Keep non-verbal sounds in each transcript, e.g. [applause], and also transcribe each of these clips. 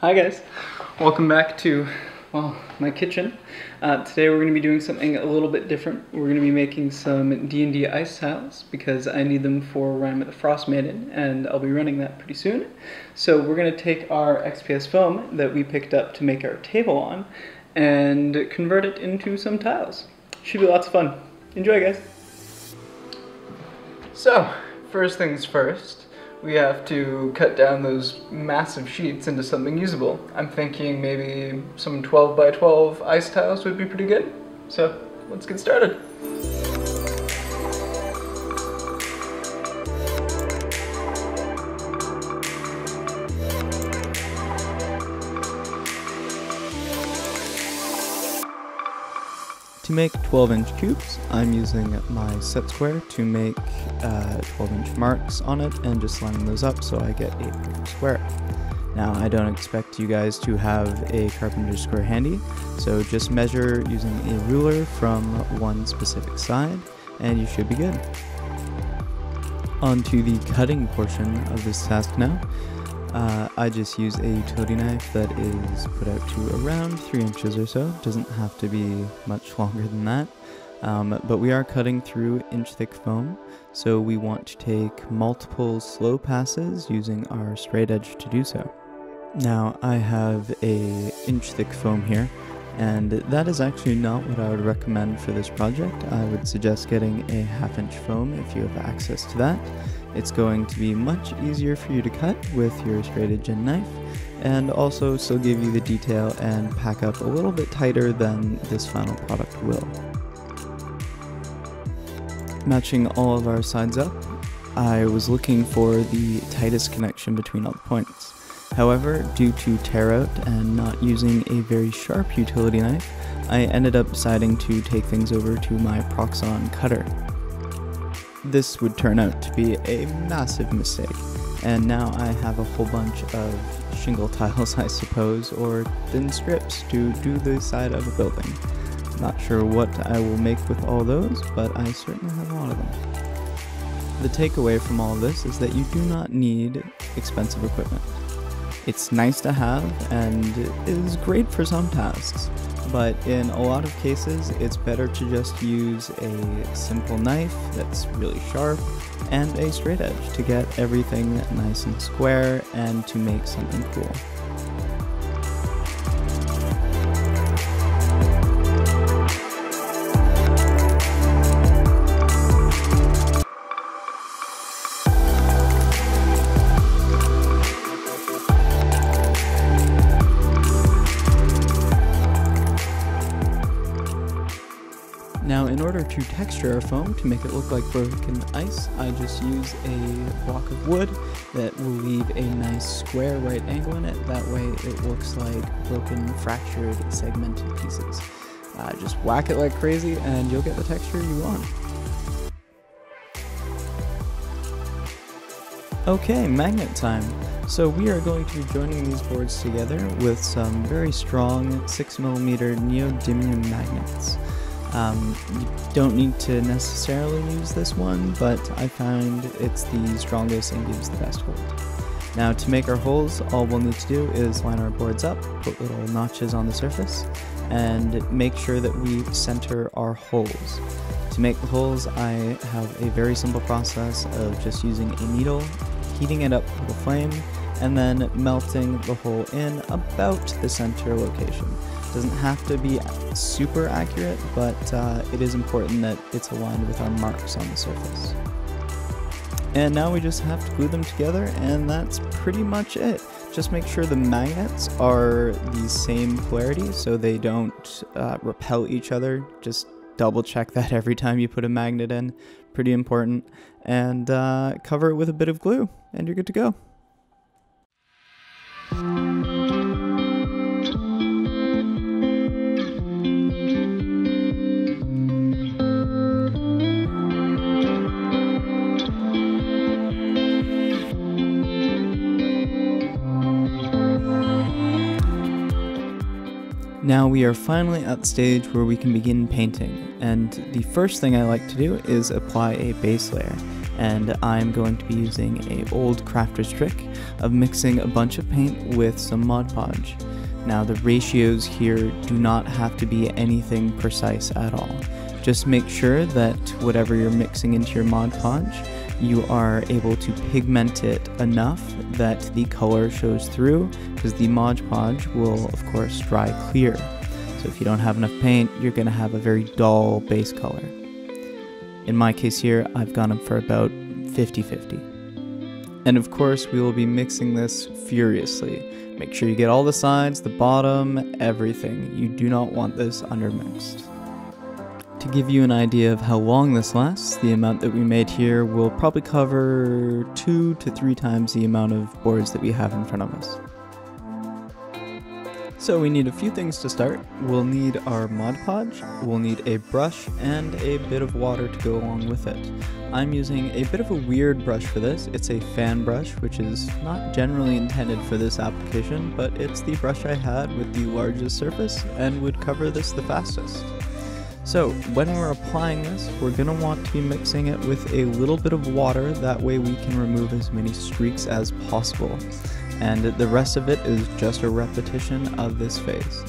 Hi guys, welcome back to, well, my kitchen. Uh, today we're going to be doing something a little bit different. We're going to be making some D&D ice tiles because I need them for Rime of the Frostmaiden and I'll be running that pretty soon. So we're going to take our XPS foam that we picked up to make our table on and convert it into some tiles. Should be lots of fun. Enjoy guys! So, first things first, we have to cut down those massive sheets into something usable. I'm thinking maybe some 12 by 12 ice tiles would be pretty good. So let's get started. Make 12 inch cubes, I'm using my set square to make uh, 12 inch marks on it and just lining those up so I get a square. Now I don't expect you guys to have a carpenter square handy, so just measure using a ruler from one specific side and you should be good. On to the cutting portion of this task now. Uh, I just use a utility knife that is put out to around 3 inches or so. Doesn't have to be much longer than that. Um, but we are cutting through inch thick foam, so we want to take multiple slow passes using our straight edge to do so. Now I have a inch thick foam here, and that is actually not what I would recommend for this project. I would suggest getting a half inch foam if you have access to that. It's going to be much easier for you to cut with your straight edge and knife, and also still give you the detail and pack up a little bit tighter than this final product will. Matching all of our sides up, I was looking for the tightest connection between all the points. However, due to tear out and not using a very sharp utility knife, I ended up deciding to take things over to my Proxxon cutter this would turn out to be a massive mistake. And now I have a whole bunch of shingle [laughs] tiles, I suppose, or thin strips to do the side of a building. Not sure what I will make with all those, but I certainly have a lot of them. The takeaway from all this is that you do not need expensive equipment. It's nice to have and is great for some tasks, but in a lot of cases, it's better to just use a simple knife that's really sharp and a straight edge to get everything nice and square and to make something cool. To texture our foam to make it look like broken ice, I just use a block of wood that will leave a nice square right angle in it. That way it looks like broken, fractured, segmented pieces. Uh, just whack it like crazy and you'll get the texture you want. Okay, magnet time. So we are going to be joining these boards together with some very strong 6mm neodymium magnets. Um, you don't need to necessarily use this one, but I find it's the strongest and gives the best hold. Now to make our holes, all we'll need to do is line our boards up, put little notches on the surface, and make sure that we center our holes. To make the holes, I have a very simple process of just using a needle, heating it up with a flame, and then melting the hole in about the center location. Doesn't have to be super accurate, but uh, it is important that it's aligned with our marks on the surface. And now we just have to glue them together, and that's pretty much it. Just make sure the magnets are the same polarity so they don't uh, repel each other. Just double check that every time you put a magnet in. Pretty important. And uh, cover it with a bit of glue, and you're good to go. Now we are finally at the stage where we can begin painting, and the first thing I like to do is apply a base layer. and I'm going to be using a old crafter's trick of mixing a bunch of paint with some Mod Podge. Now the ratios here do not have to be anything precise at all. Just make sure that whatever you're mixing into your Mod Podge, you are able to pigment it enough that the color shows through, because the Mod Podge will of course dry clear. So if you don't have enough paint, you're going to have a very dull base color. In my case here, I've gone up for about 50-50. And of course, we will be mixing this furiously. Make sure you get all the sides, the bottom, everything. You do not want this undermixed. To give you an idea of how long this lasts, the amount that we made here will probably cover two to three times the amount of boards that we have in front of us. So we need a few things to start. We'll need our Mod Podge, we'll need a brush, and a bit of water to go along with it. I'm using a bit of a weird brush for this. It's a fan brush, which is not generally intended for this application, but it's the brush I had with the largest surface and would cover this the fastest. So when we're applying this, we're going to want to be mixing it with a little bit of water, that way we can remove as many streaks as possible and the rest of it is just a repetition of this phase.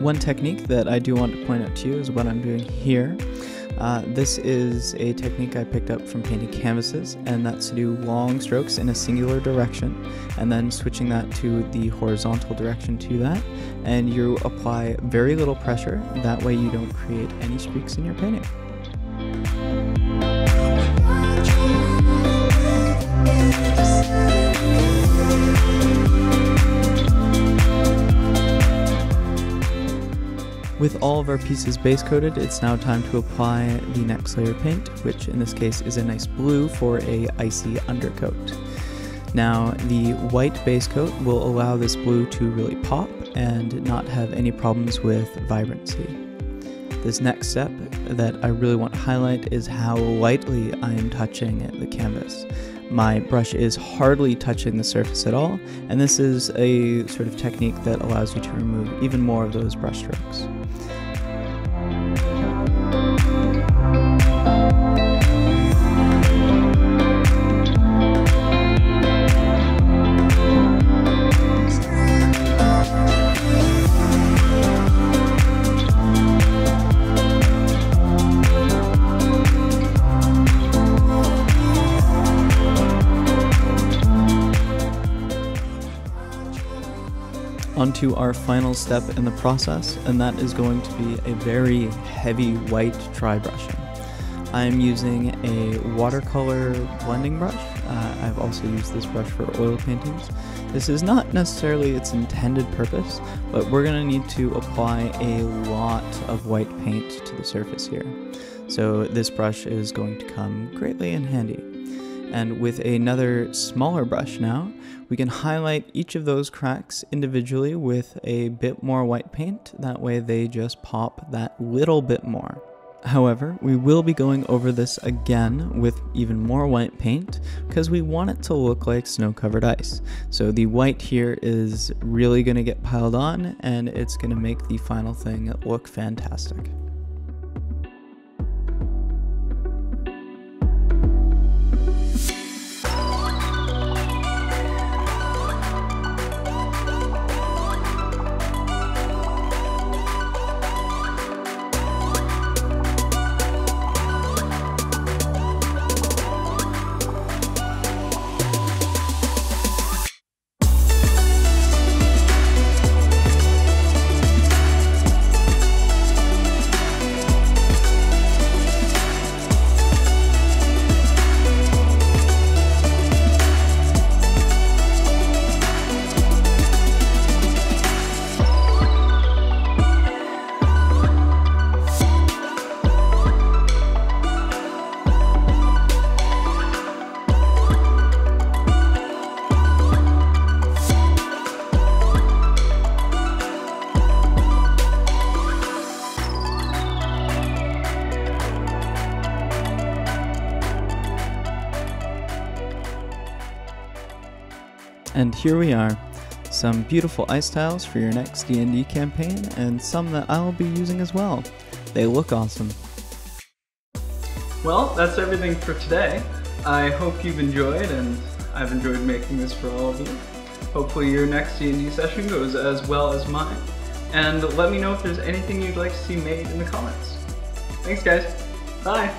One technique that I do want to point out to you is what I'm doing here. Uh, this is a technique I picked up from painting canvases, and that's to do long strokes in a singular direction, and then switching that to the horizontal direction to that, and you apply very little pressure, that way you don't create any streaks in your painting. With all of our pieces base coated, it's now time to apply the next layer paint, which in this case is a nice blue for a icy undercoat. Now the white base coat will allow this blue to really pop and not have any problems with vibrancy. This next step that I really want to highlight is how lightly I am touching the canvas. My brush is hardly touching the surface at all, and this is a sort of technique that allows you to remove even more of those brush strokes. onto our final step in the process, and that is going to be a very heavy white dry brushing. I'm using a watercolor blending brush. Uh, I've also used this brush for oil paintings. This is not necessarily its intended purpose, but we're going to need to apply a lot of white paint to the surface here. So this brush is going to come greatly in handy. And with another smaller brush now, we can highlight each of those cracks individually with a bit more white paint. That way they just pop that little bit more. However, we will be going over this again with even more white paint because we want it to look like snow-covered ice. So the white here is really going to get piled on and it's going to make the final thing look fantastic. And here we are, some beautiful ice tiles for your next D&D campaign, and some that I'll be using as well. They look awesome. Well, that's everything for today. I hope you've enjoyed, and I've enjoyed making this for all of you. Hopefully your next D&D session goes as well as mine. And let me know if there's anything you'd like to see made in the comments. Thanks guys. Bye.